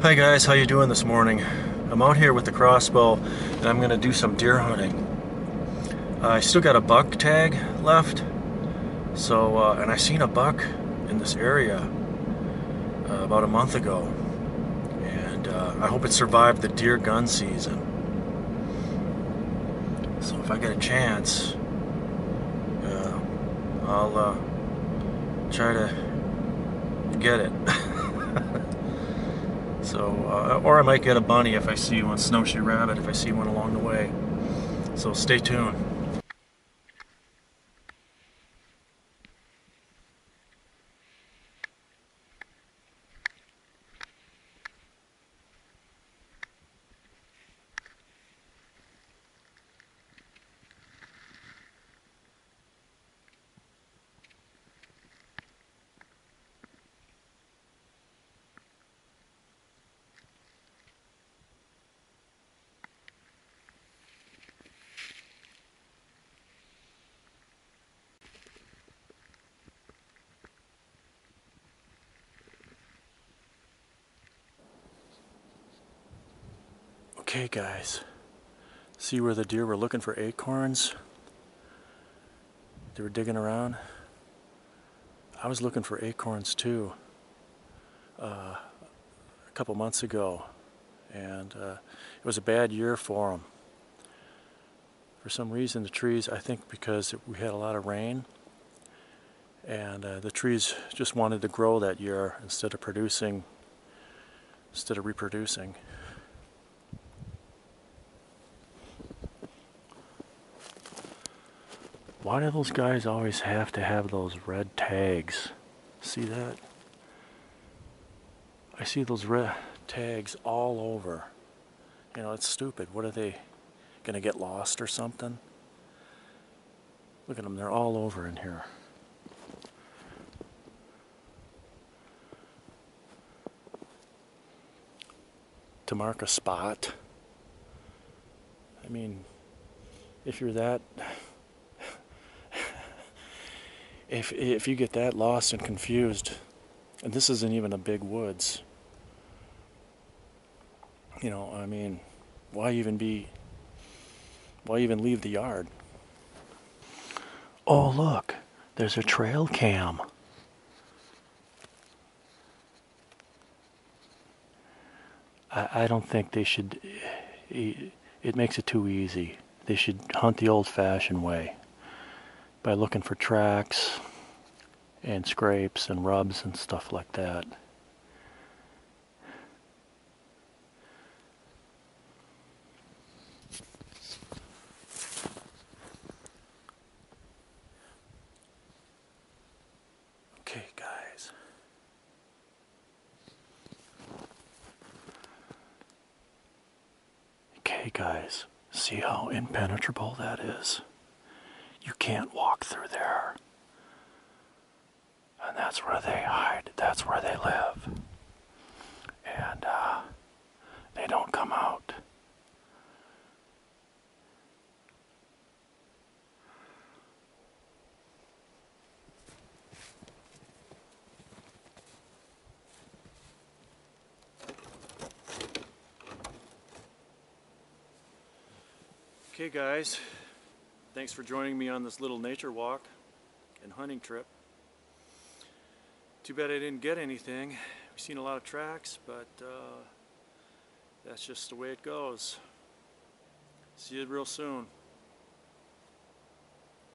Hi guys, how you doing this morning? I'm out here with the crossbow and I'm gonna do some deer hunting. Uh, I still got a buck tag left, so uh, and I seen a buck in this area uh, about a month ago, and uh, I hope it survived the deer gun season. So if I get a chance, uh, I'll uh, try to get it. So, uh, or I might get a bunny if I see one, snowshoe rabbit if I see one along the way. So stay tuned. Okay, guys. See where the deer were looking for acorns? They were digging around. I was looking for acorns too uh, a couple months ago, and uh, it was a bad year for them. For some reason, the trees, I think because we had a lot of rain, and uh, the trees just wanted to grow that year instead of producing, instead of reproducing. Why do those guys always have to have those red tags? See that? I see those red tags all over. You know, it's stupid. What are they going to get lost or something? Look at them, they're all over in here. To mark a spot. I mean, if you're that if if you get that lost and confused, and this isn't even a big woods, you know, I mean, why even be? Why even leave the yard? Oh look, there's a trail cam. I, I don't think they should. It makes it too easy. They should hunt the old-fashioned way by looking for tracks and scrapes and rubs and stuff like that. Okay, guys. Okay, guys. See how impenetrable that is? You can't walk through there. And that's where they hide, that's where they live. And uh, they don't come out. Okay guys, Thanks for joining me on this little nature walk and hunting trip. Too bad I didn't get anything. We've seen a lot of tracks, but uh, that's just the way it goes. See you real soon.